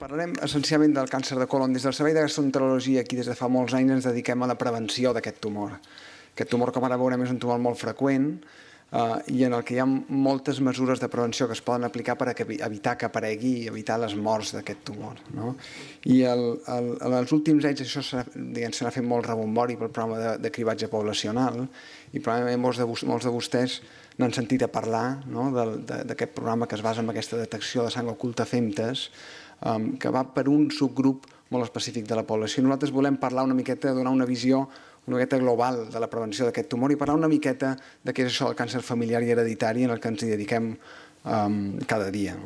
Parlarem essencialment del càncer de colon. Des del Servei de Gastroenterologia, aquí des de fa molts anys, ens dediquem a la prevenció d'aquest tumor. Aquest tumor, com ara veurem, és un tumor molt freqüent eh, i en el que hi ha moltes mesures de prevenció que es poden aplicar per evitar que aparegui i evitar les morts d'aquest tumor. No? I el, en els últims anys això se n'ha fet molt rebombori pel programa de, cribatge poblacional i probablement molts de, molts de vostès n'han sentit a parlar no? d'aquest programa que es basa en aquesta detecció de sang oculta femtes que va per un subgrup molt específic de la població. Nosaltres volem parlar una miqueta, donar una visió una miqueta global de la prevenció d'aquest tumor i parlar una miqueta de què és això del càncer familiar i hereditari en el que ens hi dediquem um, cada dia.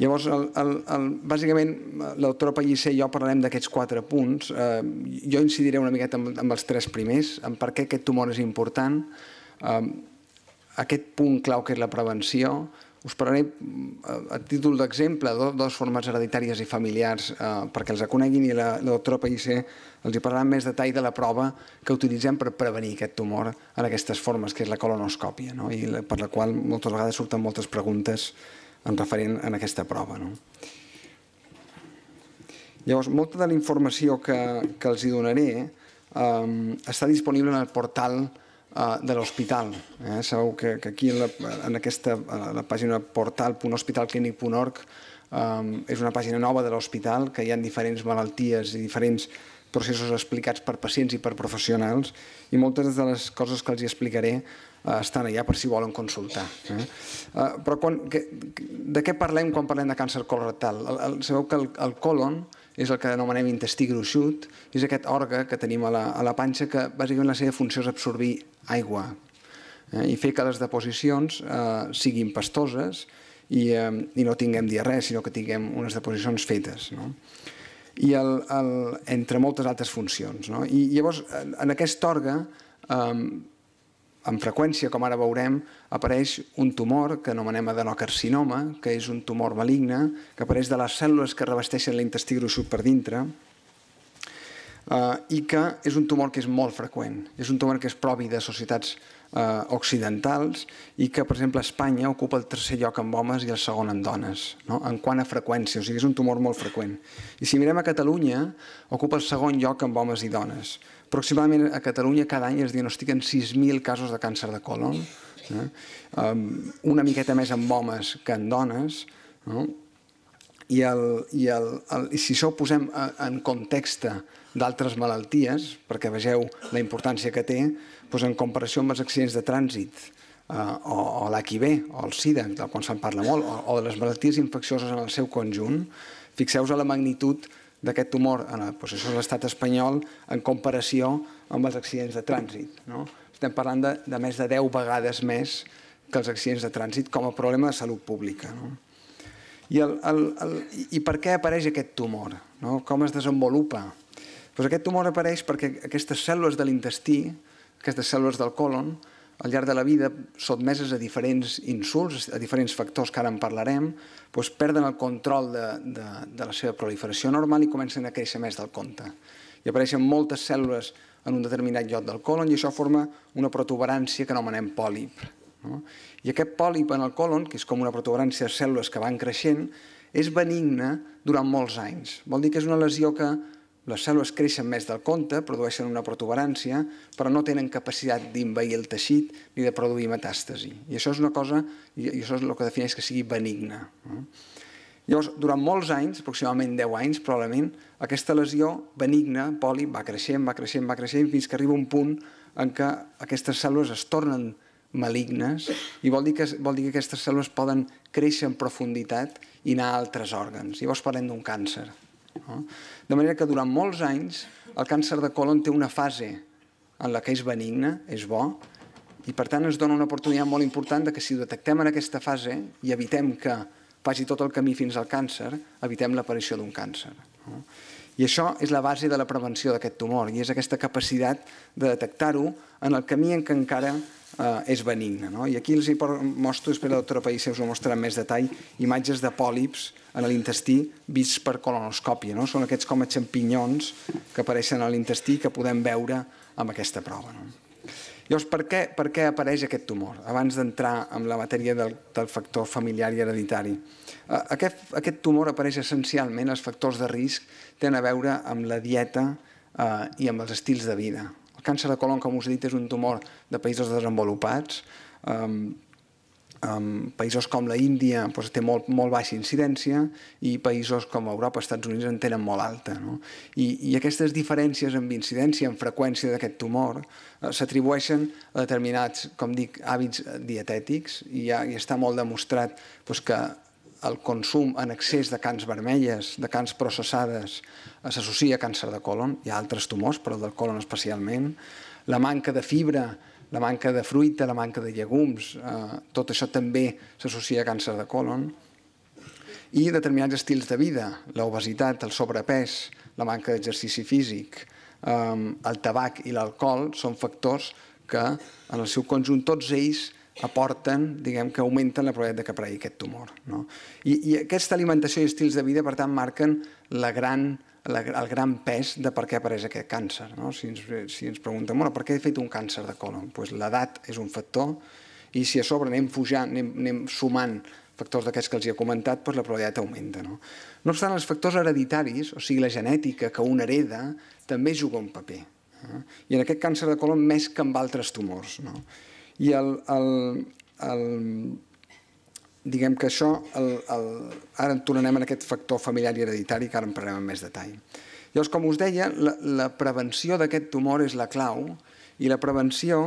Llavors, el, el, el, bàsicament, l'autora Pellicer i jo parlarem d'aquests quatre punts. Eh, jo incidiré una miqueta amb els tres primers, en per què aquest tumor és important, eh, aquest punt clau que és la prevenció, us parlaré eh, a títol d'exemple de dues formes hereditàries i familiars eh, perquè els coneguin i la, doctora Pellicer els hi parlarà més detall de la prova que utilitzem per prevenir aquest tumor en aquestes formes, que és la colonoscòpia, no? i per la qual moltes vegades surten moltes preguntes en referent a aquesta prova. No? Llavors, molta de la informació que, que els donaré eh, està disponible en el portal Uh, de l'hospital. Eh? Sabeu que, que aquí en, la, en aquesta a la pàgina portal.hospitalclinic.org um, és una pàgina nova de l'hospital que hi ha diferents malalties i diferents processos explicats per pacients i per professionals i moltes de les coses que els hi explicaré uh, estan allà per si volen consultar. Eh? Uh, però quan, que, de què parlem quan parlem de càncer colorectal? El, el, sabeu que el, el colon és el que anomenem intestí gruixut, és aquest òrgan que tenim a la, a la panxa que bàsicament la seva funció és absorbir aigua eh, i fer que les deposicions eh, siguin pastoses i, eh, i no tinguem diarrea, sinó que tinguem unes deposicions fetes. No? I el, el, entre moltes altres funcions. No? I llavors, en, aquest òrgan, eh, amb freqüència, com ara veurem, apareix un tumor que anomenem adenocarcinoma, que és un tumor maligne, que apareix de les cèl·lules que revesteixen l'intestí gruixut per dintre, eh, i que és un tumor que és molt freqüent. És un tumor que és propi de societats eh, occidentals i que, per exemple, Espanya ocupa el tercer lloc en homes i el segon en dones, no? en quant a freqüència, o sigui, és un tumor molt freqüent. I si mirem a Catalunya, ocupa el segon lloc en homes i dones. Aproximadament a Catalunya cada any es diagnostiquen 6.000 casos de càncer de colon, eh? um, una miqueta més en homes que en dones, no? I, el, i, el, el, i si això ho posem en context d'altres malalties, perquè vegeu la importància que té, doncs en comparació amb els accidents de trànsit, eh, o, o l'HIV, o el SIDA, del qual se'n parla molt, o, o de les malalties infeccioses en el seu conjunt, fixeu-vos a la magnitud d'aquest tumor en la possessió de l'estat espanyol en comparació amb els accidents de trànsit. No? Estem parlant de, de més de 10 vegades més que els accidents de trànsit com a problema de salut pública. No? I, el, el, el, I per què apareix aquest tumor? No? Com es desenvolupa? Pues aquest tumor apareix perquè aquestes cèl·lules de l'intestí, aquestes cèl·lules del colon, al llarg de la vida, sotmeses a diferents insults, a diferents factors que ara en parlarem, doncs perden el control de, de, de la seva proliferació normal i comencen a créixer més del compte. I apareixen moltes cèl·lules en un determinat lloc del colon i això forma una protuberància que anomenem pòlip. No? I aquest pòlip en el colon, que és com una protuberància de cèl·lules que van creixent, és benigne durant molts anys. Vol dir que és una lesió que les cèl·lules creixen més del compte, produeixen una protuberància, però no tenen capacitat d'invair el teixit ni de produir metàstasi. I això és una cosa, i això és el que defineix que sigui benigna. Llavors, durant molts anys, aproximadament 10 anys, probablement, aquesta lesió benigna, poli, va creixent, va creixent, va creixent, fins que arriba un punt en què aquestes cèl·lules es tornen malignes i vol dir que, vol dir que aquestes cèl·lules poden créixer en profunditat i anar a altres òrgans. Llavors parlem d'un càncer. No? De manera que durant molts anys el càncer de colon té una fase en la que és benigne, és bo, i per tant ens dona una oportunitat molt important de que si ho detectem en aquesta fase i evitem que faci tot el camí fins al càncer, evitem l'aparició d'un càncer. No? I això és la base de la prevenció d'aquest tumor i és aquesta capacitat de detectar-ho en el camí en què encara eh, és benigne. No? I aquí els hi mostro, després la doctora País us ho mostrarà en més detall, imatges de pòlips en l'intestí vists per colonoscòpia. No? Són aquests com a xampinyons que apareixen a l'intestí que podem veure amb aquesta prova. No? Llavors, per què, per què apareix aquest tumor? Abans d'entrar en la matèria del, del factor familiar i hereditari. Eh, aquest, aquest tumor apareix essencialment, els factors de risc tenen a veure amb la dieta eh, i amb els estils de vida. El càncer de colon, com us he dit, és un tumor de països desenvolupats, eh, Um, països com la Índia doncs, té molt, molt baixa incidència i països com Europa, Estats Units en tenen molt alta. No? I, I aquestes diferències en incidència, en freqüència d'aquest tumor, uh, s'atribueixen a determinats, com dic, hàbits dietètics i, ja, i està molt demostrat doncs, que el consum en excés de cans vermelles, de cans processades, uh, s'associa a càncer de colon, hi ha altres tumors, però el del colon especialment, la manca de fibra la manca de fruita, la manca de llegums, eh, tot això també s'associa a càncer de colon, i determinats estils de vida, l'obesitat, el sobrepès, la manca d'exercici físic, eh, el tabac i l'alcohol són factors que en el seu conjunt tots ells aporten, diguem que augmenten la probabilitat de que aparegui aquest tumor. No? I, I aquesta alimentació i estils de vida, per tant, marquen la gran la, el gran pes de per què apareix aquest càncer. No? Si, ens, si ens preguntem, bueno, per què he fet un càncer de colon? Pues l'edat és un factor i si a sobre anem pujant, anem, anem sumant factors d'aquests que els he comentat, doncs la probabilitat augmenta. No? no obstant, els factors hereditaris, o sigui, la genètica que un hereda, també juga un paper. Eh? I en aquest càncer de colon més que amb altres tumors. No? I el, el, el, diguem que això, el, el, ara tornarem en aquest factor familiar i hereditari, que ara en parlarem en més detall. Llavors, com us deia, la, la prevenció d'aquest tumor és la clau i la prevenció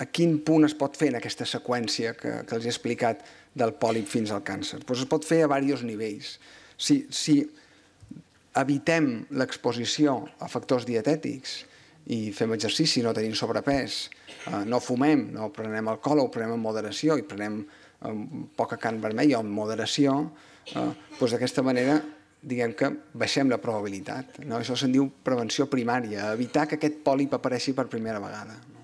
a quin punt es pot fer en aquesta seqüència que, que els he explicat del pòlip fins al càncer? Pues es pot fer a diversos nivells. Si, si evitem l'exposició a factors dietètics i fem exercici, no tenim sobrepès, eh, no fumem, no prenem alcohol, ho prenem en moderació i prenem amb poca carn vermella o amb moderació, eh, doncs d'aquesta manera diguem que baixem la probabilitat. No? Això se'n diu prevenció primària, evitar que aquest pòlip apareixi per primera vegada. No?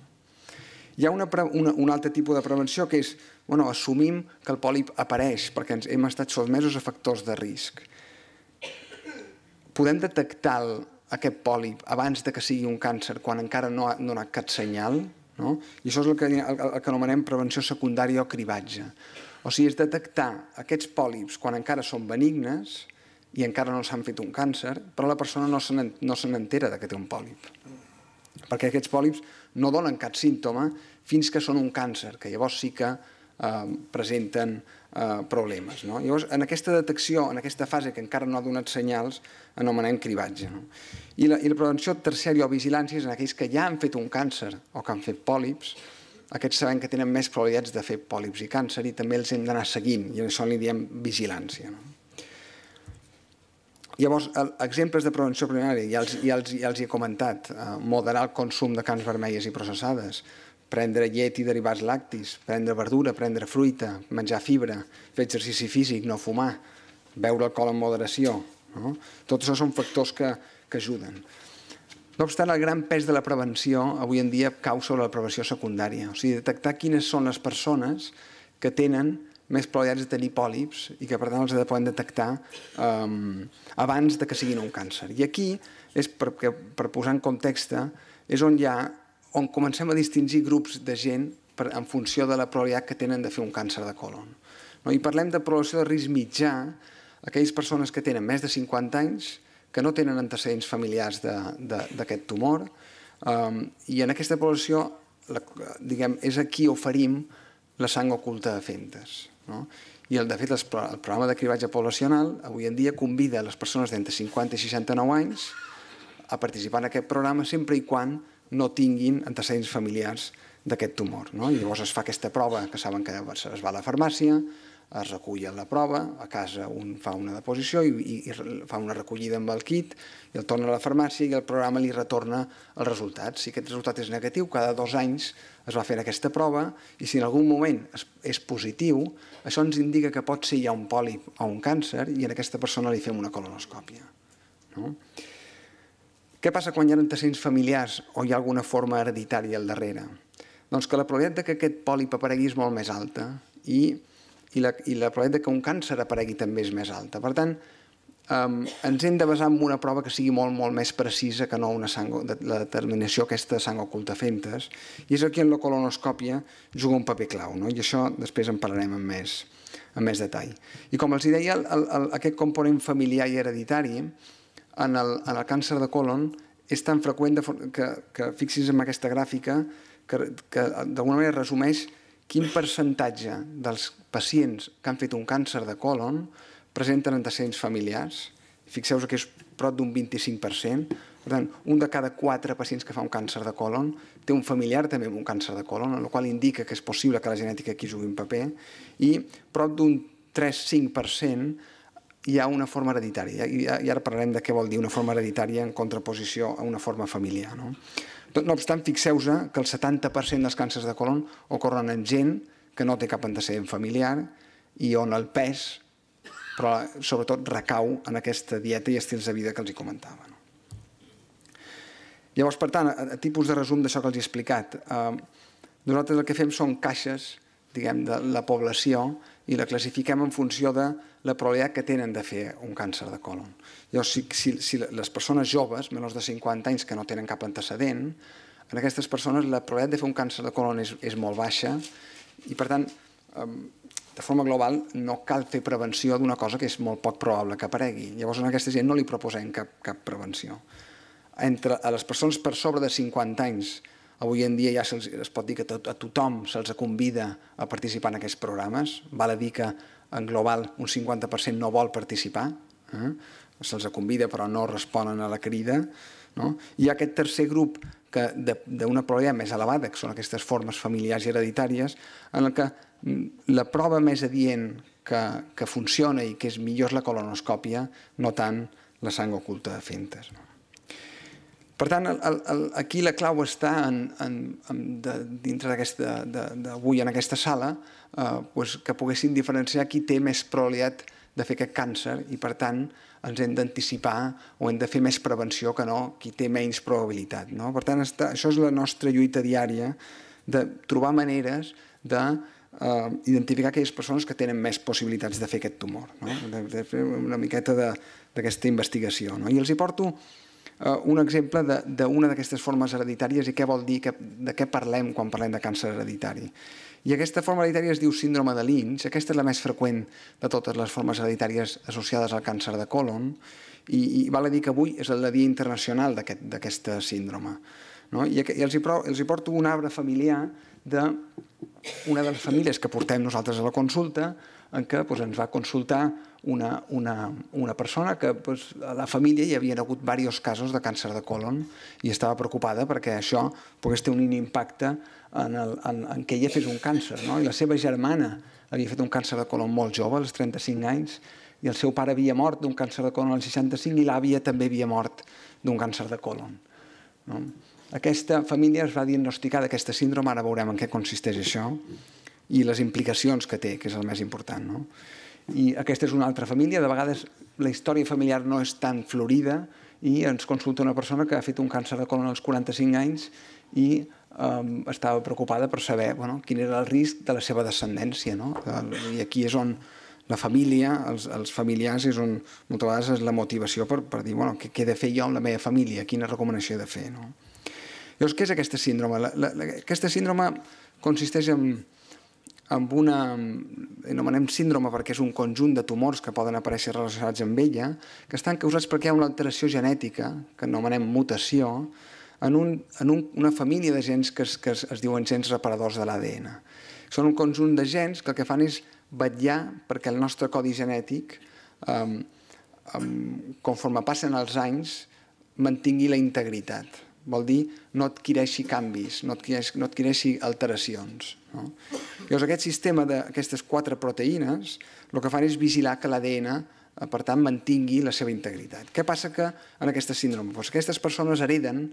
Hi ha una, una, un altre tipus de prevenció que és, bueno, assumim que el pòlip apareix perquè ens hem estat sotmesos a factors de risc. Podem detectar el, aquest pòlip abans de que sigui un càncer quan encara no ha donat cap senyal? No? I això és el que, el, el que anomenem prevenció secundària o cribatge. O sigui, és detectar aquests pòlips quan encara són benignes i encara no s'han fet un càncer, però la persona no se n'entera no que té un pòlip. Perquè aquests pòlips no donen cap símptoma fins que són un càncer, que llavors sí que eh, presenten eh, problemes. No? Llavors, en aquesta detecció, en aquesta fase que encara no ha donat senyals, anomenem cribatge. No? I, la, I la prevenció terciària o vigilància és en aquells que ja han fet un càncer o que han fet pòlips, aquests sabem que tenen més probabilitats de fer pòlips i càncer i també els hem d'anar seguint, i això li diem vigilància. No? Llavors, el, exemples de prevenció primària, ja els, ja els, ja els he comentat, eh, moderar el consum de carns vermelles i processades, prendre llet i derivats lactis, prendre verdura, prendre fruita, menjar fibra, fer exercici físic, no fumar, beure alcohol en moderació. No? Tots això són factors que, que ajuden. No obstant, el gran pes de la prevenció avui en dia cau sobre la prevenció secundària, o sigui, detectar quines són les persones que tenen més probabilitats de tenir pòlips i que per tant els de poden detectar um, abans de que siguin un càncer. I aquí, és perquè, per posar en context, és on on comencem a distingir grups de gent per, en funció de la probabilitat que tenen de fer un càncer de colon. No? I parlem de població de risc mitjà, aquelles persones que tenen més de 50 anys, que no tenen antecedents familiars d'aquest tumor, um, i en aquesta població la, diguem, és aquí oferim la sang oculta de Fentes. No? I el, de fet, el, el programa de cribatge poblacional avui en dia convida les persones d'entre 50 i 69 anys a participar en aquest programa sempre i quan no tinguin antecedents familiars d'aquest tumor. No? I llavors es fa aquesta prova, que saben que es va a la farmàcia, es recull la prova, a casa un fa una deposició i, i, i fa una recollida amb el kit i el torna a la farmàcia i el programa li retorna el resultat. Si aquest resultat és negatiu, cada dos anys es va fer aquesta prova i si en algun moment és, és positiu, això ens indica que pot ser ja un pòlip o un càncer i en aquesta persona li fem una colonoscòpia. No? Què passa quan hi ha antecedents familiars o hi ha alguna forma hereditària al darrere? Doncs que la probabilitat que aquest pòlip aparegui és molt més alta i, i, la, i la probabilitat que un càncer aparegui també és més alta. Per tant, um, ens hem de basar en una prova que sigui molt, molt més precisa que no una sang, de, la determinació aquesta de sang oculta fentes, i és aquí en la colonoscòpia juga un paper clau, no? i això després en parlarem amb més, amb més detall. I com els deia, el, el, el, aquest component familiar i hereditari en el, en el càncer de colon és tan freqüent de, que, que fixis en aquesta gràfica que, que d'alguna manera resumeix quin percentatge dels pacients que han fet un càncer de colon presenten antecedents familiars. Fixeu que és prop d'un 25%. Per tant, un de cada quatre pacients que fa un càncer de colon té un familiar també amb un càncer de colon, el qual indica que és possible que la genètica aquí jugui un paper, i prop d'un 3-5% hi ha una forma hereditària, i ara parlarem de què vol dir una forma hereditària en contraposició a una forma familiar. No, no obstant, fixeu-vos que el 70% dels càncers de colon ocorren en gent que no té cap antecedent familiar i on el pes però sobretot recau en aquesta dieta i estils de vida que els hi comentava. No? Llavors, per tant, a, tipus de resum d'això que els he explicat, eh, nosaltres el que fem són caixes diguem, de la població i la classifiquem en funció de la probabilitat que tenen de fer un càncer de colon. Llavors, si, si, les persones joves, menys de 50 anys, que no tenen cap antecedent, en aquestes persones la probabilitat de fer un càncer de colon és, és molt baixa i, per tant, de forma global no cal fer prevenció d'una cosa que és molt poc probable que aparegui. Llavors a aquesta gent no li proposem cap, cap prevenció. Entre a les persones per sobre de 50 anys, avui en dia ja se es pot dir que a tothom se'ls convida a participar en aquests programes. Val a dir que en global un 50% no vol participar, eh? se'ls convida però no responen a la crida. No? Ha aquest tercer grup que d'una probabilitat més elevada, que són aquestes formes familiars i hereditàries, en el que la prova més adient que, que funciona i que és millor és la colonoscòpia, no tant la sang oculta de fentes. No? Per tant, el, el, aquí la clau està en, en, en de, dintre d'avui en aquesta sala eh, pues, que poguéssim diferenciar qui té més probabilitat de fer aquest càncer i, per tant, ens hem d'anticipar o hem de fer més prevenció que no qui té menys probabilitat. No? Per tant, està, això és la nostra lluita diària de trobar maneres de eh, identificar aquelles persones que tenen més possibilitats de fer aquest tumor, no? de, de fer una miqueta d'aquesta investigació. No? I els hi porto un exemple d'una d'aquestes formes hereditàries i què vol dir, de què parlem quan parlem de càncer hereditari. I aquesta forma hereditària es diu síndrome de Lynch, aquesta és la més freqüent de totes les formes hereditàries associades al càncer de colon, i, i val a dir que avui és el Dia Internacional d'aquesta aquest, síndrome. No? I, i els, hi, els hi porto un arbre familiar d'una de les famílies que portem nosaltres a la consulta, en què doncs, ens va consultar una, una, una persona que doncs, a la família hi havia hagut diversos casos de càncer de colon i estava preocupada perquè això pogués tenir un impacte en, el, en, en que ella fes un càncer. No? I la seva germana havia fet un càncer de colon molt jove, als 35 anys, i el seu pare havia mort d'un càncer de colon als 65 i l'àvia també havia mort d'un càncer de colon. No? Aquesta família es va diagnosticar d'aquesta síndrome, ara veurem en què consisteix això, i les implicacions que té, que és el més important. No? I aquesta és una altra família, de vegades la història familiar no és tan florida i ens consulta una persona que ha fet un càncer de colon als 45 anys i um, estava preocupada per saber bueno, quin era el risc de la seva descendència. No? I aquí és on la família, els, els familiars, és on moltes vegades és la motivació per, per dir bueno, què, què he de fer jo amb la meva família, quina recomanació he de fer. No? Llavors, què és aquesta síndrome? La, la, la, aquesta síndrome consisteix en, en una, anomenem síndrome perquè és un conjunt de tumors que poden aparèixer relacionats amb ella, que estan causats perquè hi ha una alteració genètica, que anomenem mutació, en, un, en un, una família de gens que es, que es, es diuen gens reparadors de l'ADN. Són un conjunt de gens que el que fan és vetllar perquè el nostre codi genètic, um, um, conforme passen els anys, mantingui la integritat vol dir no adquireixi canvis, no adquireixi, no adquireixi alteracions. No? Llavors, aquest sistema d'aquestes quatre proteïnes el que fan és vigilar que l'ADN eh, per tant, mantingui la seva integritat. Què passa que en aquesta síndrome? Doncs aquestes persones hereden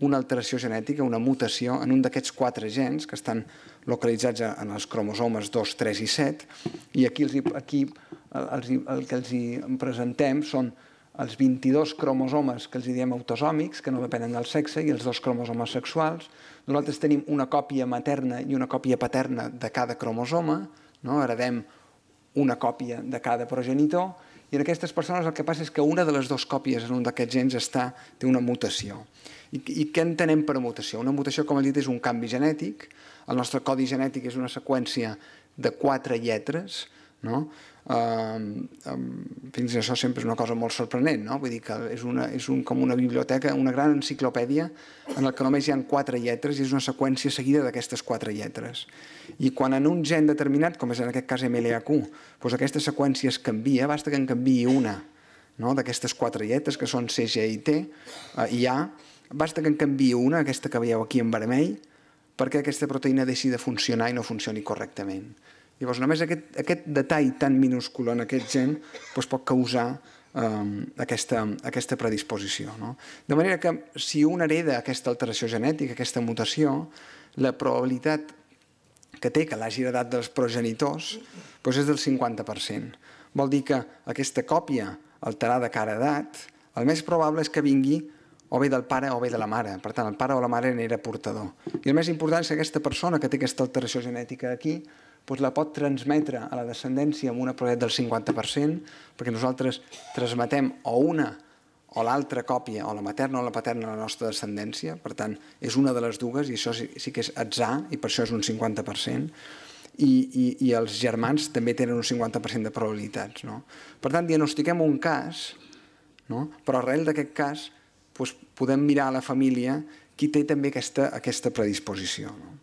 una alteració genètica, una mutació en un d'aquests quatre gens que estan localitzats en els cromosomes 2, 3 i 7 i aquí, els, aquí els, el que els presentem són els 22 cromosomes que els diem autosòmics, que no depenen del sexe, i els dos cromosomes sexuals. Nosaltres tenim una còpia materna i una còpia paterna de cada cromosoma, no? heredem una còpia de cada progenitor, i en aquestes persones el que passa és que una de les dues còpies en un d'aquests gens està, té una mutació. I, I què entenem per mutació? Una mutació, com he dit, és un canvi genètic. El nostre codi genètic és una seqüència de quatre lletres, no? Um, fins això sempre és una cosa molt sorprenent, no? Vull dir que és, una, és un, com una biblioteca, una gran enciclopèdia en la que només hi ha quatre lletres i és una seqüència seguida d'aquestes quatre lletres. I quan en un gen determinat, com és en aquest cas MLAQ, doncs aquesta seqüència es canvia, basta que en canviï una no? d'aquestes quatre lletres, que són C, G i T, uh, i A, basta que en canviï una, aquesta que veieu aquí en vermell, perquè aquesta proteïna deixi de funcionar i no funcioni correctament. Llavors, només aquest, aquest detall tan minúscul en aquest gen doncs, pot causar um, aquesta, aquesta predisposició. No? De manera que si un hereda aquesta alteració genètica, aquesta mutació, la probabilitat que té que l'hagi heredat dels progenitors doncs és del 50%. Vol dir que aquesta còpia alterada que ha heredat, el més probable és que vingui o bé del pare o bé de la mare. Per tant, el pare o la mare n'era portador. I el més important és que aquesta persona que té aquesta alteració genètica aquí doncs la pot transmetre a la descendència amb una probabilitat del 50%, perquè nosaltres transmetem o una o l'altra còpia, o la materna o la paterna a la nostra descendència, per tant, és una de les dues, i això sí, sí que és atzar, i per això és un 50%, i, i, i els germans també tenen un 50% de probabilitats. No? Per tant, diagnostiquem un cas, no? però arrel d'aquest cas doncs, podem mirar a la família qui té també aquesta, aquesta predisposició. No?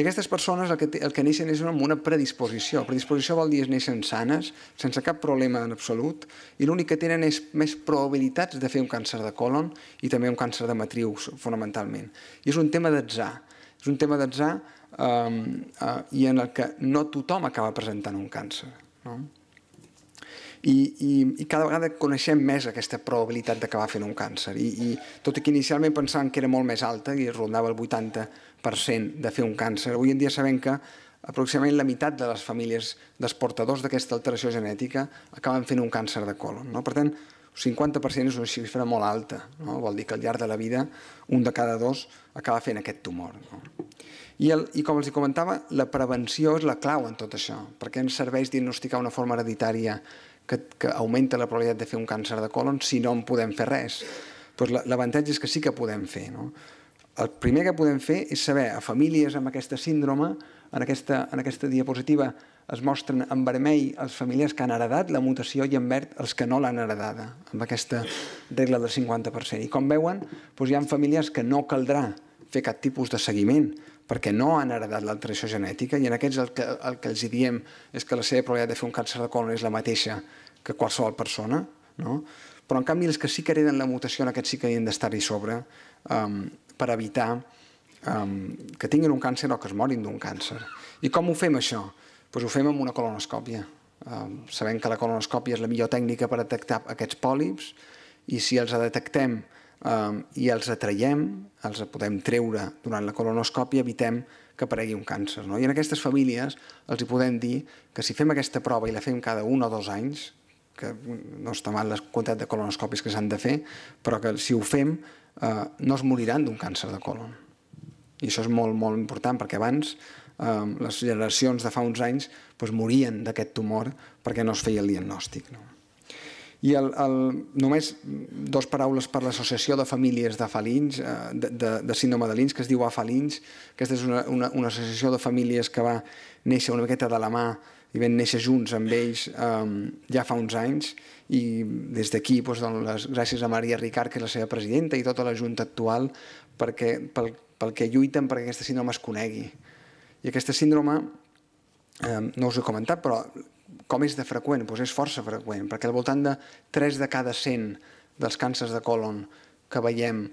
I aquestes persones el que, el que neixen és amb una predisposició. Predisposició vol dir que neixen sanes, sense cap problema en absolut, i l'únic que tenen és més probabilitats de fer un càncer de colon i també un càncer de matriu, fonamentalment. I és un tema d'atzar. És un tema d'atzar um, uh, i en el que no tothom acaba presentant un càncer. No? I, i, i cada vegada coneixem més aquesta probabilitat d'acabar fent un càncer. I, I tot i que inicialment pensàvem que era molt més alta, i rondava el 80 de fer un càncer. Avui en dia sabem que aproximadament la meitat de les famílies dels portadors d'aquesta alteració genètica acaben fent un càncer de colon. No? Per tant, 50% és una xifra molt alta. No? Vol dir que al llarg de la vida un de cada dos acaba fent aquest tumor. No? I, el, I com els comentava, la prevenció és la clau en tot això, perquè ens serveix diagnosticar una forma hereditària que, que augmenta la probabilitat de fer un càncer de colon si no en podem fer res. Doncs L'avantatge és que sí que podem fer. No? El primer que podem fer és saber a famílies amb aquesta síndrome, en aquesta, en aquesta diapositiva es mostren en vermell els familiars que han heredat la mutació i en verd els que no l'han heredada, amb aquesta regla del 50%. I com veuen, doncs hi ha famílies que no caldrà fer cap tipus de seguiment, perquè no han heredat l'alteració genètica i en aquests el que, el que els diem és que la seva probabilitat de fer un càncer de colon és la mateixa que qualsevol persona, no? però en canvi els que sí que hereden la mutació en aquests sí que hi han d'estar-hi sobre um, per evitar um, que tinguin un càncer o que es morin d'un càncer. I com ho fem això? Pues ho fem amb una colonoscòpia. Um, sabem que la colonoscòpia és la millor tècnica per detectar aquests pòlips i si els detectem um, i els atraiem, els podem treure durant la colonoscòpia, evitem que aparegui un càncer. No? I en aquestes famílies els hi podem dir que si fem aquesta prova i la fem cada un o dos anys, que no està mal la quantitat de colonoscopis que s'han de fer, però que si ho fem eh, no es moriran d'un càncer de colon. I això és molt, molt important, perquè abans eh, les generacions de fa uns anys doncs, morien d'aquest tumor perquè no es feia el diagnòstic. No? I el, el, només dos paraules per l'Associació de Famílies de Falins, eh, de, de, de síndrome de Lins, que es diu AFALINS. Aquesta és una, una, una associació de famílies que va néixer una miqueta de la mà i vam néixer junts amb ells um, ja fa uns anys i des d'aquí doncs, doncs, les, gràcies a Maria Ricard, que és la seva presidenta, i tota la Junta actual, perquè, pel, pel que lluiten perquè aquesta síndrome es conegui. I aquesta síndrome, eh, no us ho he comentat, però com és de freqüent? Doncs és força freqüent, perquè al voltant de 3 de cada 100 dels càncers de colon que veiem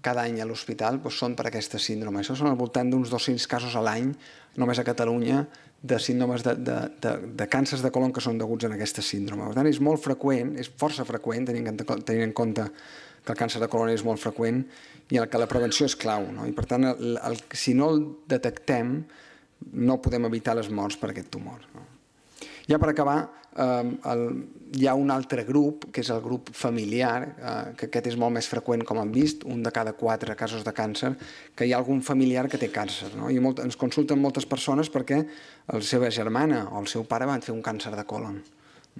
cada any a l'hospital doncs són per aquesta síndrome. Això són al voltant d'uns 200 casos a l'any, només a Catalunya, de síndromes de, de, de, càncers de colon que són deguts a aquesta síndrome. Per tant, és molt freqüent, és força freqüent, tenint, en compte que el càncer de colon és molt freqüent i en el que la prevenció és clau. No? I per tant, si no el detectem, no podem evitar les morts per aquest tumor. No? Ja per acabar, eh, el, hi ha un altre grup, que és el grup familiar, eh, que aquest és molt més freqüent, com han vist, un de cada quatre casos de càncer, que hi ha algun familiar que té càncer. No? I molt, ens consulten moltes persones perquè la seva germana o el seu pare van fer un càncer de colon.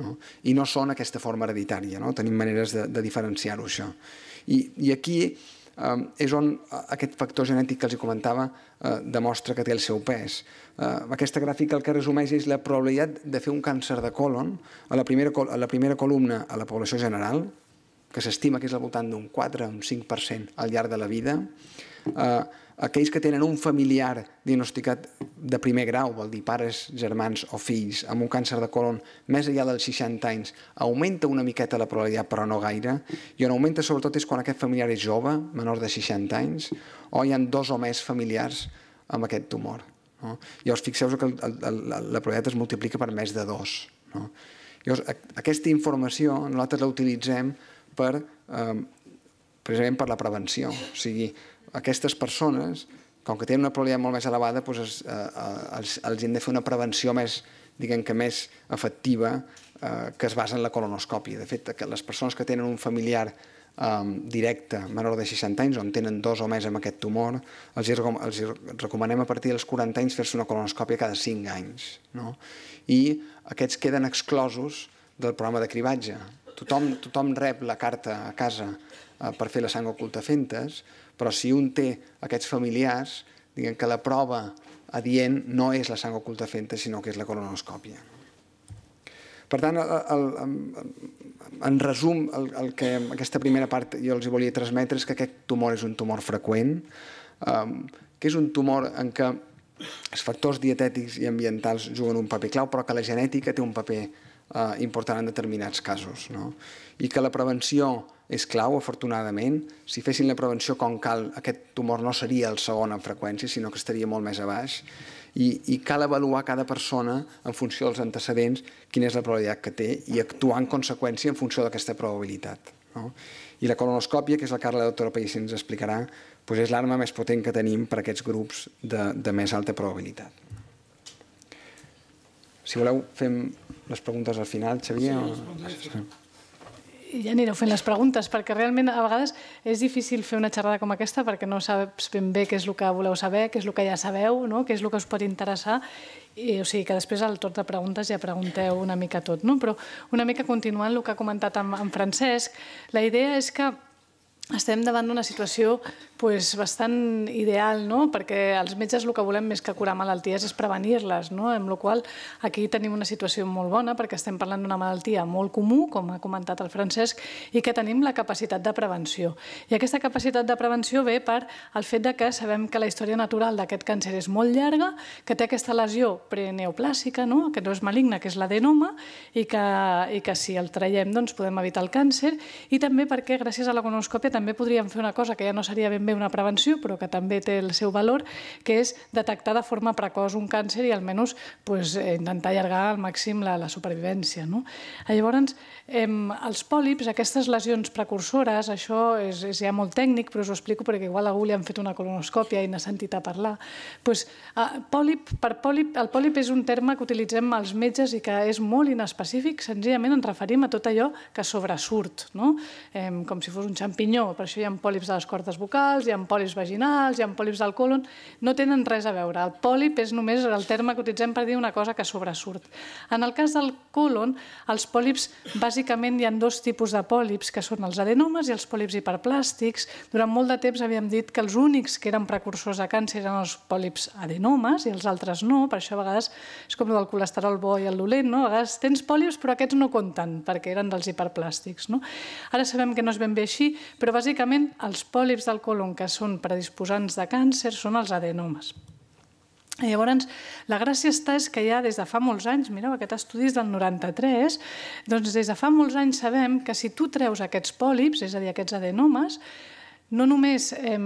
no? i no són aquesta forma hereditària, no? tenim maneres de, de diferenciar-ho això. I, I aquí és on aquest factor genètic que els comentava eh, demostra que té el seu pes. Eh, aquesta gràfica el que resumeix és la probabilitat de fer un càncer de colon a la primera, a la primera columna a la població general, que s'estima que és al voltant d'un 4 un 5% al llarg de la vida, eh, aquells que tenen un familiar diagnosticat de primer grau, vol dir pares, germans o fills, amb un càncer de colon més enllà dels 60 anys, augmenta una miqueta la probabilitat, però no gaire, i on augmenta sobretot és quan aquest familiar és jove, menor de 60 anys, o hi ha dos o més familiars amb aquest tumor. No? Llavors, fixeu que el, el, la probabilitat es multiplica per més de dos. No? Llavors, aquesta informació nosaltres la utilitzem per, eh, precisament per la prevenció. O sigui, aquestes persones, com que tenen una probabilitat molt més elevada, doncs es, eh, eh, els, els hem de fer una prevenció més, diguem que més efectiva eh, que es basa en la colonoscòpia. De fet, que les persones que tenen un familiar eh, directe menor de 60 anys, on tenen dos o més amb aquest tumor, els, els recomanem a partir dels 40 anys fer-se una colonoscòpia cada 5 anys. No? I aquests queden exclosos del programa de cribatge. Tothom, tothom rep la carta a casa eh, per fer la sang oculta fentes, però si un té aquests familiars, diguem que la prova adient no és la sang oculta fenta, sinó que és la colonoscòpia. Per tant, en resum, el, que aquesta primera part jo els volia transmetre és que aquest tumor és un tumor freqüent, um, que és un tumor en què els factors dietètics i ambientals juguen un paper clau, però que la genètica té un paper uh, important en determinats casos. No? I que la prevenció és clau, afortunadament. Si fessin la prevenció com cal, aquest tumor no seria el segon en freqüència, sinó que estaria molt més a baix. I, i cal avaluar cada persona en funció dels antecedents quina és la probabilitat que té i actuar en conseqüència en funció d'aquesta probabilitat. No? I la colonoscòpia, que és la que la doctora País ens explicarà, doncs és l'arma més potent que tenim per a aquests grups de, de més alta probabilitat. Si voleu, fem les preguntes al final, Xavier. Sí, o ja anireu fent les preguntes, perquè realment a vegades és difícil fer una xerrada com aquesta perquè no saps ben bé què és el que voleu saber, què és el que ja sabeu, no? què és el que us pot interessar, i, o sigui que després al torn de preguntes ja pregunteu una mica tot. No? Però una mica continuant el que ha comentat en, en Francesc, la idea és que estem davant d'una situació pues, bastant ideal, no? perquè els metges el que volem més que curar malalties és prevenir-les, no? amb la qual aquí tenim una situació molt bona perquè estem parlant d'una malaltia molt comú, com ha comentat el Francesc, i que tenim la capacitat de prevenció. I aquesta capacitat de prevenció ve per el fet de que sabem que la història natural d'aquest càncer és molt llarga, que té aquesta lesió preneoplàsica, no? que no és maligna, que és l'adenoma, i, que, i que si el traiem doncs, podem evitar el càncer, i també perquè gràcies a la conoscòpia també podríem fer una cosa que ja no seria ben bé una prevenció, però que també té el seu valor, que és detectar de forma precoç un càncer i almenys pues, eh, intentar allargar al màxim la, la supervivència. No? Llavors, eh, els pòlips, aquestes lesions precursores, això és, és ja molt tècnic, però us ho explico perquè igual a algú li han fet una colonoscòpia i n'ha sentit a parlar. Pues, eh, pòlip, per pòlip, el pòlip és un terme que utilitzem els metges i que és molt inespecífic, senzillament ens referim a tot allò que sobresurt, no? eh, com si fos un xampinyó, per això hi ha pòlips de les cordes vocals, hi ha pòlips vaginals, hi ha pòlips del colon, no tenen res a veure. El pòlip és només el terme que utilitzem per dir una cosa que sobresurt. En el cas del colon, els pòlips, bàsicament hi ha dos tipus de pòlips, que són els adenomes i els pòlips hiperplàstics. Durant molt de temps havíem dit que els únics que eren precursors de càncer eren els pòlips adenomes i els altres no, per això a vegades és com el del colesterol bo i el dolent, no? a vegades tens pòlips però aquests no compten perquè eren dels hiperplàstics. No? Ara sabem que no és ben bé així, però bàsicament els pòlips del colon que són predisposants de càncer són els adenomes. Llavors, la gràcia està és que ja des de fa molts anys, mireu, aquest estudi és del 93, doncs des de fa molts anys sabem que si tu treus aquests pòlips, és a dir, aquests adenomes, no només eh,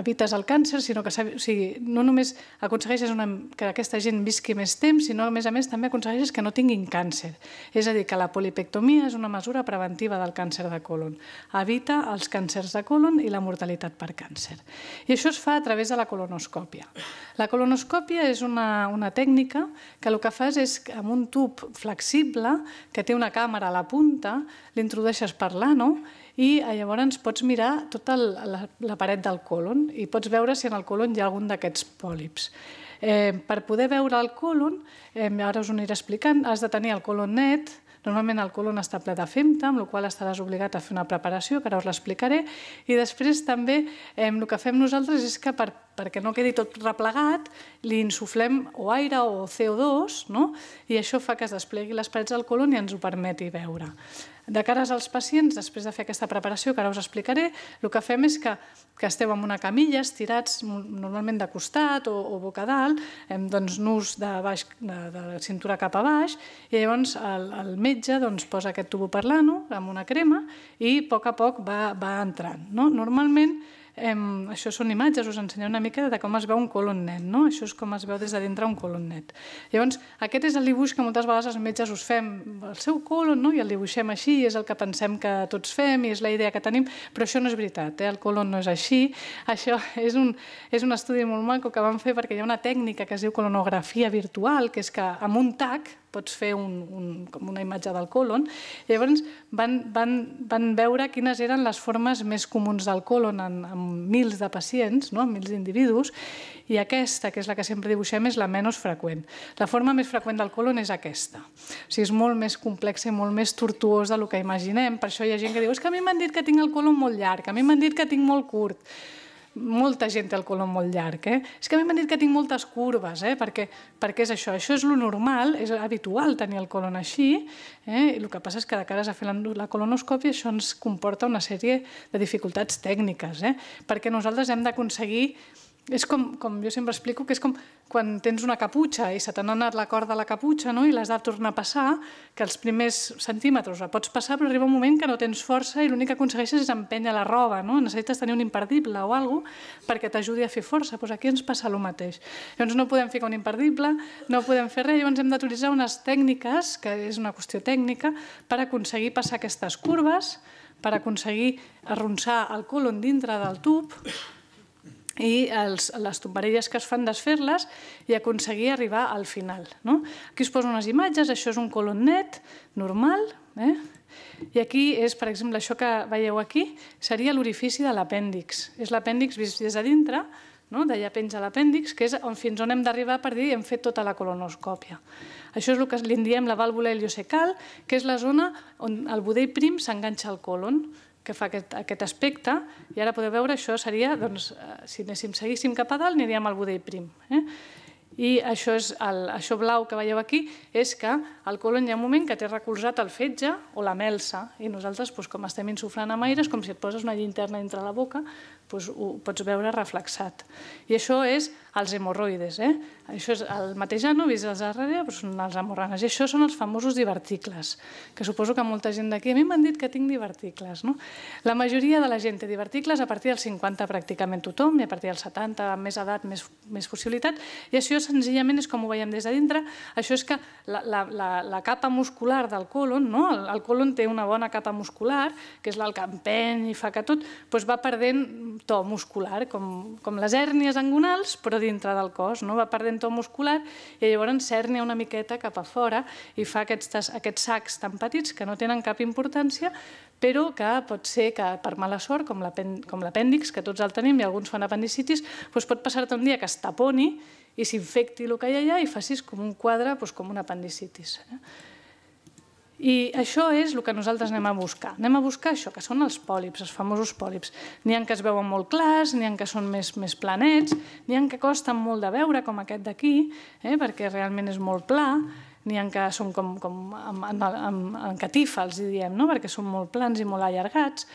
evites el càncer, sinó que o sigui, no només aconsegueixes una, que aquesta gent visqui més temps, sinó a més a més també aconsegueixes que no tinguin càncer. És a dir, que la polipectomia és una mesura preventiva del càncer de colon. Evita els càncers de colon i la mortalitat per càncer. I això es fa a través de la colonoscòpia. La colonoscòpia és una, una tècnica que el que fas és amb un tub flexible que té una càmera a la punta, l'introdueixes per l'ano i eh, llavors pots mirar tota la, la paret del colon i pots veure si en el colon hi ha algun d'aquests pòlips. Eh, per poder veure el colon, eh, ara us ho aniré explicant, has de tenir el colon net, Normalment el colon està ple de femta, amb la qual estaràs obligat a fer una preparació, que ara us l'explicaré, i després també eh, el que fem nosaltres és que per, perquè no quedi tot replegat, li insuflem o aire o CO2, no? i això fa que es desplegui les parets del colon i ens ho permeti veure. De cares als pacients, després de fer aquesta preparació, que ara us explicaré, el que fem és que, que esteu en una camilla, estirats normalment de costat o, o boca dalt, hem, doncs, nus de, baix, de, de la cintura cap a baix, i llavors el, el metge doncs, posa aquest tubo per l'ano amb una crema i a poc a poc va, va entrant. No? Normalment Això són imatges, us ensenyaré una mica de com es veu un colon net, no? Això és com es veu des de dintre un colon net. Llavors, aquest és el dibuix que moltes vegades els metges us fem el seu colon, no? I el dibuixem així, és el que pensem que tots fem i és la idea que tenim, però això no és veritat, eh? el colon no és així. Això és un, és un estudi molt maco que vam fer perquè hi ha una tècnica que es diu colonografia virtual, que és que amb un tac pots fer un, un, com una imatge del colon. Llavors van, van, van veure quines eren les formes més comuns del colon en, en mils de pacients, no? en mils d'individus, i aquesta, que és la que sempre dibuixem, és la menys freqüent. La forma més freqüent del colon és aquesta. O sigui, és molt més complexa i molt més tortuós del que imaginem. Per això hi ha gent que diu és que a mi m'han dit que tinc el colon molt llarg, a mi m'han dit que tinc molt curt molta gent té el colon molt llarg. Eh? És que a mi m'han dit que tinc moltes curves, eh? perquè, perquè és això, això és lo normal, és habitual tenir el colon així, eh? i el que passa és que de cares a fer la colonoscòpia això ens comporta una sèrie de dificultats tècniques, eh? perquè nosaltres hem d'aconseguir és com, com jo sempre explico, que és com quan tens una caputxa i se t'ha anat la corda a la caputxa no? i l'has de tornar a passar, que els primers centímetres la pots passar, però arriba un moment que no tens força i l'únic que aconsegueixes és empènyer la roba. No? Necessites tenir un imperdible o alguna perquè t'ajudi a fer força. Pues aquí ens passa el mateix. Llavors no podem ficar un imperdible, no podem fer res, llavors hem d'utilitzar unes tècniques, que és una qüestió tècnica, per aconseguir passar aquestes curves, per aconseguir arronsar el colon dintre del tub, i els, les tombarelles que es fan desfer-les i aconseguir arribar al final. No? Aquí es posen unes imatges, això és un colon net, normal, eh? i aquí és, per exemple, això que veieu aquí, seria l'orifici de l'apèndix. És l'apèndix vist des de dintre, no? d'allà penja l'apèndix, que és on, fins on hem d'arribar per dir hem fet tota la colonoscòpia. Això és el que li diem la vàlvula heliocecal, que és la zona on el budell prim s'enganxa al colon que fa aquest, aquest aspecte, i ara podeu veure, això seria, doncs, eh, si anéssim, seguíssim cap a dalt, aniríem al budell prim. Eh? I això, és el, això blau que veieu aquí és que el colon hi ha un moment que té recolzat el fetge o la melsa, i nosaltres, doncs, com estem insuflant amb aire, és com si et poses una llinterna entre la boca, doncs ho pots veure reflexat. I això és els hemorroides. Eh? Això és el mateix ano, vist els darrere, però són els hemorranes. I això són els famosos diverticles, que suposo que molta gent d'aquí, a mi m'han dit que tinc diverticles. No? La majoria de la gent té diverticles a partir dels 50 pràcticament tothom, i a partir dels 70, amb més edat, més, més possibilitat, i això senzillament és com ho veiem des de dintre, això és que la, la, la, capa muscular del colon, no? el, colon té una bona capa muscular, que és empeny i fa que tot, doncs va perdent to muscular, com, com les hèrnies angonals, però dintre del cos, no? va perdent to muscular i llavors cèrnia una miqueta cap a fora i fa aquests, aquests sacs tan petits que no tenen cap importància, però que pot ser que per mala sort, com l'apèndix, que tots el tenim i alguns fan apendicitis, doncs pot passar-te un dia que es taponi i s'infecti el que hi ha allà i facis com un quadre, doncs com un apendicitis. Eh? I això és el que nosaltres anem a buscar. Anem a buscar això, que són els pòlips, els famosos pòlips. N'hi ha que es veuen molt clars, n'hi ha que són més, més planets, n'hi ha que costen molt de veure, com aquest d'aquí, eh, perquè realment és molt pla, n'hi ha que són com, com amb, amb, amb catifa, els diem, no? perquè són molt plans i molt allargats,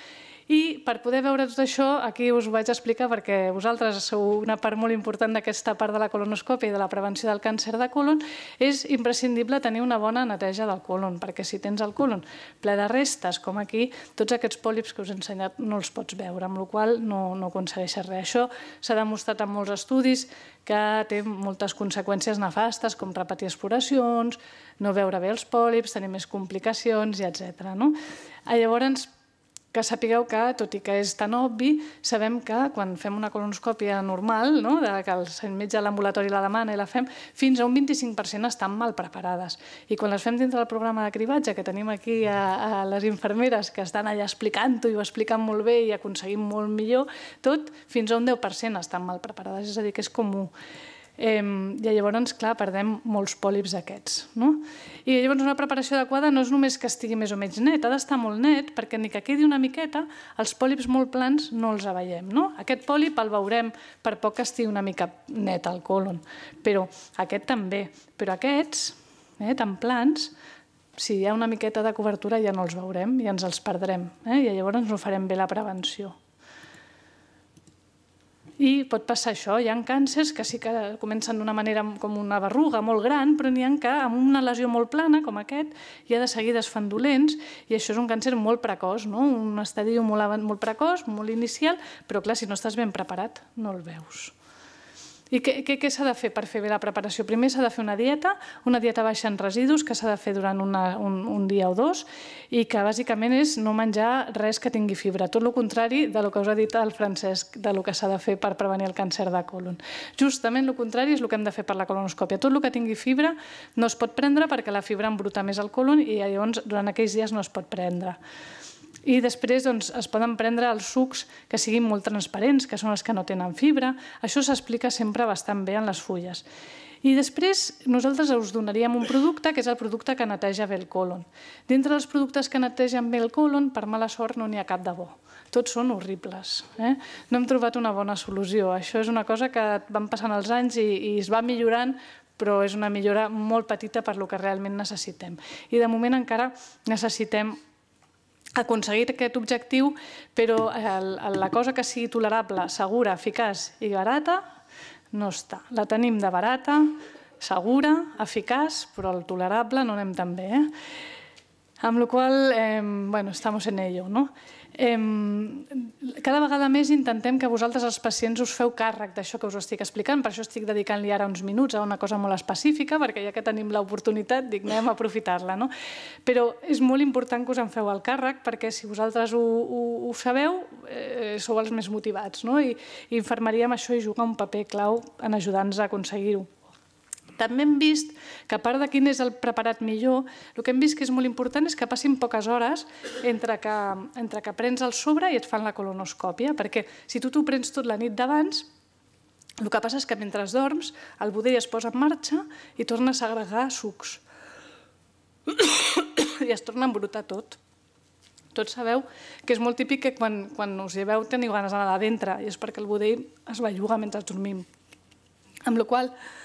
i per poder veure tot això, aquí us ho vaig explicar perquè vosaltres sou una part molt important d'aquesta part de la colonoscòpia i de la prevenció del càncer de colon, és imprescindible tenir una bona neteja del colon, perquè si tens el colon ple de restes, com aquí, tots aquests pòlips que us he ensenyat no els pots veure, amb la qual no, no aconsegueixes res. Això s'ha demostrat en molts estudis que té moltes conseqüències nefastes, com repetir exploracions, no veure bé els pòlips, tenir més complicacions, i etc. No? Llavors, que sapigueu que, tot i que és tan obvi, sabem que quan fem una colonoscòpia normal, no? de que el metge de l'ambulatori la demana i la fem, fins a un 25% estan mal preparades. I quan les fem dintre del programa de cribatge, que tenim aquí a, a les infermeres que estan allà explicant-ho i ho expliquen molt bé i aconseguim molt millor, tot fins a un 10% estan mal preparades, és a dir, que és comú. Eh, I llavors, clar, perdem molts pòlips d'aquests. No? I llavors una preparació adequada no és només que estigui més o menys net, ha d'estar molt net perquè ni que quedi una miqueta, els pòlips molt plans no els veiem. No? Aquest pòlip el veurem per poc que estigui una mica net al colon, però aquest també. Però aquests, eh, tan plans, si hi ha una miqueta de cobertura ja no els veurem i ens els perdrem. Eh? I llavors no farem bé la prevenció. I pot passar això, hi ha càncers que sí que comencen d'una manera com una berruga molt gran, però n'hi ha que amb una lesió molt plana, com aquest, ha de seguir desfant dolents, i això és un càncer molt precoç, no? un estadi molt, molt precoç, molt inicial, però clar, si no estàs ben preparat, no el veus. I què, què, què s'ha de fer per fer bé la preparació? Primer s'ha de fer una dieta, una dieta baixa en residus, que s'ha de fer durant una, un, un dia o dos, i que bàsicament és no menjar res que tingui fibra, tot el contrari de lo que us ha dit el Francesc, de lo que s'ha de fer per prevenir el càncer de colon. Justament el contrari és el que hem de fer per la colonoscòpia. Tot el que tingui fibra no es pot prendre perquè la fibra embruta més el colon i llavors durant aquells dies no es pot prendre. I després doncs, es poden prendre els sucs que siguin molt transparents, que són els que no tenen fibra. Això s'explica sempre bastant bé en les fulles. I després nosaltres us donaríem un producte que és el producte que neteja bé el colon. Dintre dels productes que netegen bé el colon, per mala sort no n'hi ha cap de bo. Tots són horribles. Eh? No hem trobat una bona solució. Això és una cosa que van passant els anys i, i es va millorant, però és una millora molt petita per lo que realment necessitem. I de moment encara necessitem aconseguir aquest objectiu, però el, la cosa que sigui tolerable, segura, eficaç i barata no està. La tenim de barata, segura, eficaç, però el tolerable no anem tan bé. Eh? Amb la qual eh, bueno, estamos en ello. ¿no? cada vegada més intentem que vosaltres els pacients us feu càrrec d'això que us estic explicant, per això estic dedicant-li ara uns minuts a una cosa molt específica, perquè ja que tenim l'oportunitat, dic, anem a aprofitar-la. No? Però és molt important que us en feu el càrrec, perquè si vosaltres ho, ho, ho sabeu, eh, sou els més motivats. No? I, I infermeria amb això hi juga un paper clau en ajudar-nos a aconseguir-ho. També hem vist que a part de quin és el preparat millor, el que hem vist que és molt important és que passin poques hores entre que, entre que prens el sobre i et fan la colonoscòpia, perquè si tu t'ho prens tot la nit d'abans, el que passa és que mentre dorms el budell es posa en marxa i torna a segregar sucs. I es torna a embrutar tot. Tots sabeu que és molt típic que quan, quan us hi veu teniu ganes d'anar a dintre i és perquè el budell es belluga mentre dormim. Amb la qual cosa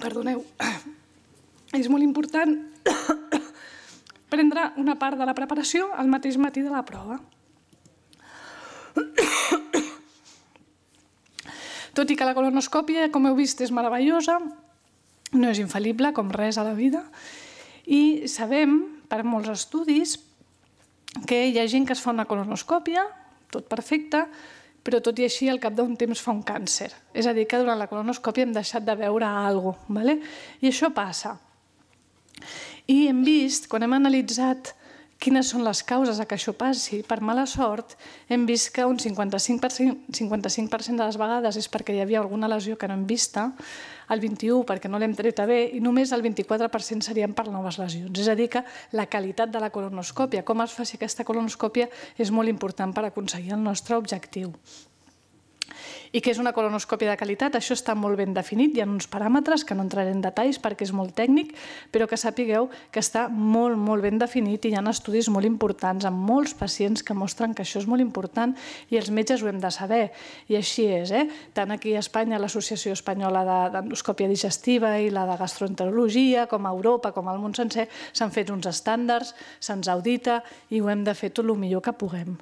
perdoneu, és molt important prendre una part de la preparació al mateix matí de la prova. Tot i que la colonoscòpia, com heu vist, és meravellosa, no és infal·lible, com res a la vida, i sabem, per molts estudis, que hi ha gent que es fa una colonoscòpia, tot perfecte, però tot i així al cap d'un temps fa un càncer. És a dir, que durant la colonoscòpia hem deixat de veure alguna cosa. ¿vale? I això passa. I hem vist, quan hem analitzat quines són les causes a que això passi, per mala sort, hem vist que un 55%, 55 de les vegades és perquè hi havia alguna lesió que no hem vista, el 21 perquè no l'hem treta bé i només el 24% serien per noves lesions. És a dir, que la qualitat de la colonoscòpia, com es faci aquesta colonoscòpia, és molt important per aconseguir el nostre objectiu. I què és una colonoscòpia de qualitat? Això està molt ben definit, hi ha uns paràmetres que no entraré en detalls perquè és molt tècnic, però que sapigueu que està molt, molt ben definit i hi ha estudis molt importants amb molts pacients que mostren que això és molt important i els metges ho hem de saber. I així és, eh? tant aquí a Espanya l'Associació Espanyola d'Endoscòpia Digestiva i la de Gastroenterologia, com a Europa, com al món sencer, s'han fet uns estàndards, se'ns audita i ho hem de fer tot el millor que puguem.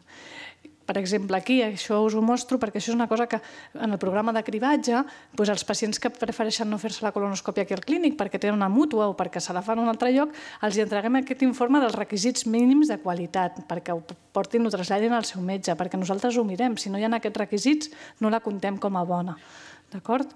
Per exemple, aquí això us ho mostro perquè això és una cosa que en el programa de cribatge doncs els pacients que prefereixen no fer-se la colonoscòpia aquí al clínic perquè tenen una mútua o perquè se la fan a un altre lloc, els entreguem aquest informe dels requisits mínims de qualitat perquè ho portin, ho traslladin al seu metge, perquè nosaltres ho mirem. Si no hi ha aquests requisits, no la contem com a bona. D'acord?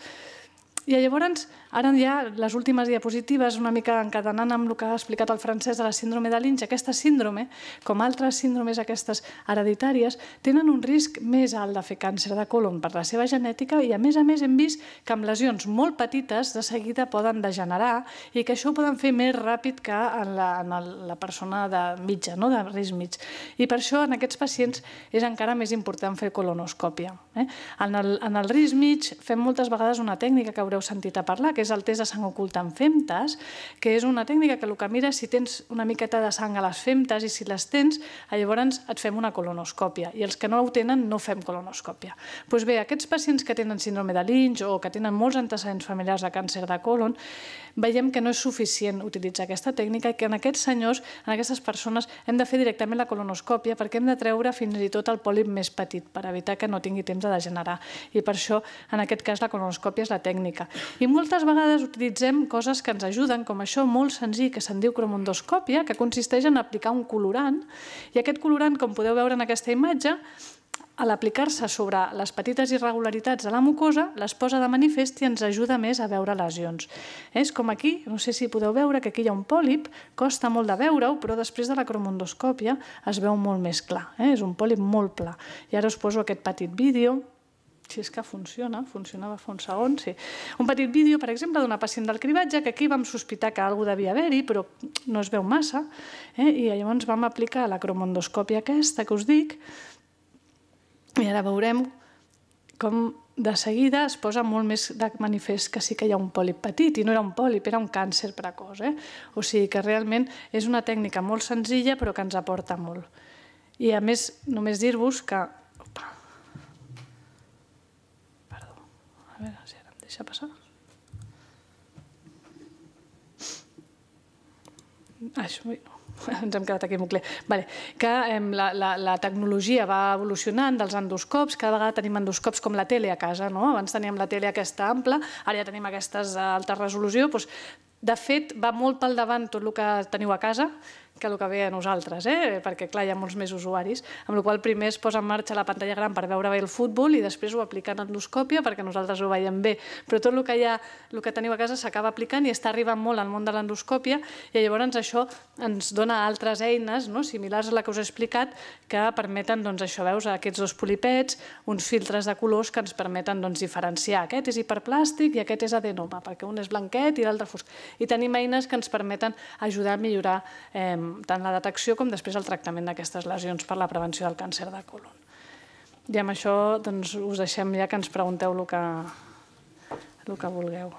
I llavors, ara ja les últimes diapositives, una mica encadenant amb el que ha explicat el francès de la síndrome de Lynch, aquesta síndrome, com altres síndromes aquestes hereditàries, tenen un risc més alt de fer càncer de colon per la seva genètica i a més a més hem vist que amb lesions molt petites de seguida poden degenerar i que això ho poden fer més ràpid que en la, en la persona de mitja, no? de risc mig. I per això en aquests pacients és encara més important fer colonoscòpia. Eh? En, el, en el risc mig fem moltes vegades una tècnica que haureu sentit a parlar, que és el test de sang oculta en femtes, que és una tècnica que el que mira si tens una miqueta de sang a les femtes i si les tens, llavors et fem una colonoscòpia. I els que no ho tenen no fem colonoscòpia. Doncs bé, aquests pacients que tenen síndrome de Lynch o que tenen molts antecedents familiars de càncer de colon, veiem que no és suficient utilitzar aquesta tècnica i que en aquests senyors, en aquestes persones, hem de fer directament la colonoscòpia perquè hem de treure fins i tot el pòlip més petit per evitar que no tingui temps de degenerar. I per això, en aquest cas, la colonoscòpia és la tècnica. I moltes vegades utilitzem coses que ens ajuden, com això molt senzill que se'n diu cromondoscòpia, que consisteix en aplicar un colorant, i aquest colorant, com podeu veure en aquesta imatge, a l'aplicar-se sobre les petites irregularitats de la mucosa, les posa de manifest i ens ajuda més a veure lesions. És com aquí, no sé si podeu veure que aquí hi ha un pòlip, costa molt de veure-ho, però després de la cromondoscòpia es veu molt més clar. Eh? És un pòlip molt pla. I ara us poso aquest petit vídeo si és que funciona, funcionava fa un segon, sí. Un petit vídeo, per exemple, d'una pacient del cribatge, que aquí vam sospitar que alguna devia haver-hi, però no es veu massa, eh? i llavors vam aplicar la cromondoscòpia aquesta que us dic, i ara veurem com de seguida es posa molt més de manifest que sí que hi ha un pòlip petit, i no era un pòlip, era un càncer precoç. Eh? O sigui que realment és una tècnica molt senzilla però que ens aporta molt. I a més, només dir-vos que A veure si ara em deixa passar. Això, no. ens hem quedat aquí molt clar. Vale. Que eh, la, la, la tecnologia va evolucionant dels endoscops, cada vegada tenim endoscops com la tele a casa, no? Abans teníem la tele aquesta ampla, ara ja tenim aquestes d'alta resolució, doncs, de fet, va molt pel davant tot el que teniu a casa, que el que ve a nosaltres, eh? perquè clar, hi ha molts més usuaris, amb la qual primer es posa en marxa la pantalla gran per veure bé el futbol i després ho aplica en endoscòpia perquè nosaltres ho veiem bé. Però tot el que, hi ha, el que teniu a casa s'acaba aplicant i està arribant molt al món de l'endoscòpia i llavors això ens dona altres eines no? similars a la que us he explicat que permeten, doncs, això veus, aquests dos polipets, uns filtres de colors que ens permeten doncs, diferenciar. Aquest és hiperplàstic i aquest és adenoma, perquè un és blanquet i l'altre fosc. I tenim eines que ens permeten ajudar a millorar eh, tant la detecció com després el tractament d'aquestes lesions per la prevenció del càncer de colon. I amb això doncs, us deixem ja que ens pregunteu el que, el que vulgueu.